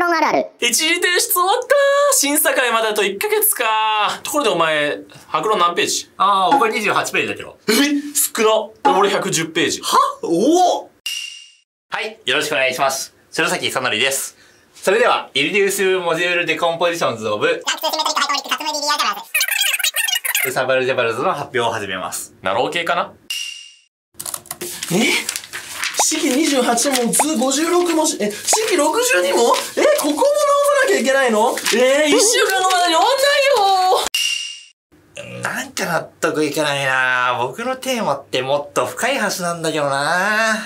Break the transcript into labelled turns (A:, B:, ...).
A: 論あるある。
B: 一次提出終わった審査会まであと1ヶ月か。ところでお前、博論何ページ？
C: ああ、僕は28ページだけど。
B: え？少な。俺110ページ。
C: は？おお、はい、よろしくお願いします。白崎さのりです。それでは、 Irreducible Module Decompositions of Subalgebras の発表を始めます。
B: なろう系かな？え？式28も図56も、え、式62も？え、ここも直さなきゃいけないの？えー、1週間の間に終わんないよ。
C: なんか納得いかないな。僕のテーマってもっと深いはずなんだけどな。